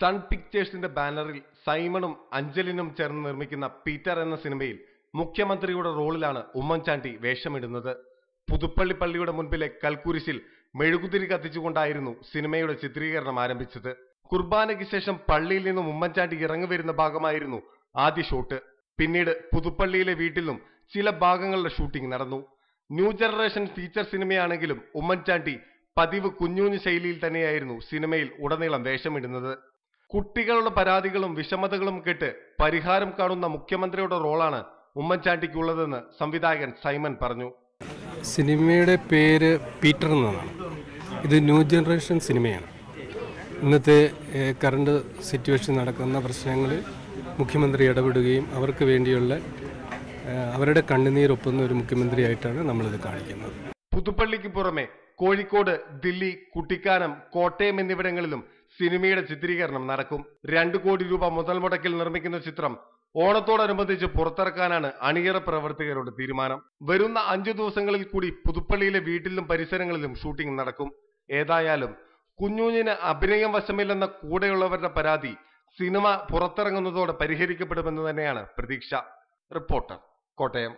Sun പിക്ചേഴ്സിന്റെ ബാനറിൽ സൈമണും അഞ്ജലിനും ചേർന്ന് നിർമ്മിക്കുന്ന പീറ്റർ എന്ന സിനിമയിൽ മുഖ്യമന്ത്രിയുടെ റോളിലാണ് ഉമ്മൻചാണ്ടി വേഷമിടുന്നത്. പുതുപ്പള്ളി പള്ളിയുടെ മുൻപിലെ കൽക്കുരിശിൽ മെഴുകുതിരി കത്തിച്ചുകൊണ്ടായിരുന്നു സിനിമയുടെ ചിത്രീകരണം ആരംഭിച്ചത്. കുർബാനയ്ക്ക് ശേഷം പള്ളിയിൽ നിന്നും ഉമ്മൻചാണ്ടി ഇറങ്ങി വരുന്ന ഭാഗമായിരുന്നു ആദ്യ ഷോട്ട്. പിന്നീട് പുതുപ്പള്ളിയിലെ വീട്ടിലും ചില ഭാഗങ്ങളുടെ ഷൂട്ടിംഗ് നടന്നു. ന്യൂ ജനറേഷൻ ഫീച്ചർ സിനിമയാണെങ്കിലും ഉമ്മൻചാണ്ടി പതിവ് കുഞ്ഞൂഞ്ഞ് ശൈലിയിൽ തന്നെയായിരുന്നു സിനിമയിൽ ഉടനീളം വേഷമിടുന്നത്. കുട്ടികളുടെ പരാതികളും വിഷമതകളും കേട്ട് പരിഹാരം കാണുന്ന മുഖ്യമന്ത്രിയുടെ റോളാണ് ഉമ്മൻചാണ്ടിക്കുള്ളതെന്ന് സംവിധായകൻ സൈമൻ പറഞ്ഞു. സിനിമയുടെ പേര് പീറ്റർ എന്നാണ്. ഇത് ന്യൂ ജനറേഷൻ സിനിമയാണ്. ഇന്നത്തെ കറണ്ട് സിറ്റുവേഷൻ നടക്കുന്ന പ്രശ്നങ്ങളിൽ മുഖ്യമന്ത്രി ഇടപെടുകയും അവർക്ക് വേണ്ടിയുള്ള അവരുടെ കണ്ണുനീരൊപ്പുന്ന ഒരു മുഖ്യമന്ത്രിയായിട്ടാണ് നമ്മളിത് കാണിക്കുന്നത്. പുതുപ്പള്ളിക്ക് പുറമെ കോഴിക്കോട് ദില്ലി കുട്ടിക്കാനം കോട്ടയം എന്നിവിടങ്ങളിലും സിനിമയുടെ ചിത്രീകരണം നടക്കും. രണ്ടു കോടി രൂപ മുതൽ മുടക്കിൽ നിർമ്മിക്കുന്ന ചിത്രം ഓണത്തോടനുബന്ധിച്ച് പുറത്തിറക്കാനാണ് അണിയറ പ്രവർത്തകരുടെ തീരുമാനം. വരുന്ന അഞ്ചു ദിവസങ്ങളിൽ കൂടി പുതുപ്പള്ളിയിലെ വീട്ടിലും പരിസരങ്ങളിലും ഷൂട്ടിംഗ് നടക്കും. ഏതായാലും കുഞ്ഞുഞ്ഞിന് അഭിനയം വശമില്ലെന്ന കൂടെയുള്ളവരുടെ പരാതി സിനിമ പുറത്തിറങ്ങുന്നതോടെ പരിഹരിക്കപ്പെടുമെന്ന് തന്നെയാണ് പ്രതീക്ഷ. റിപ്പോർട്ടർ കോട്ടയം.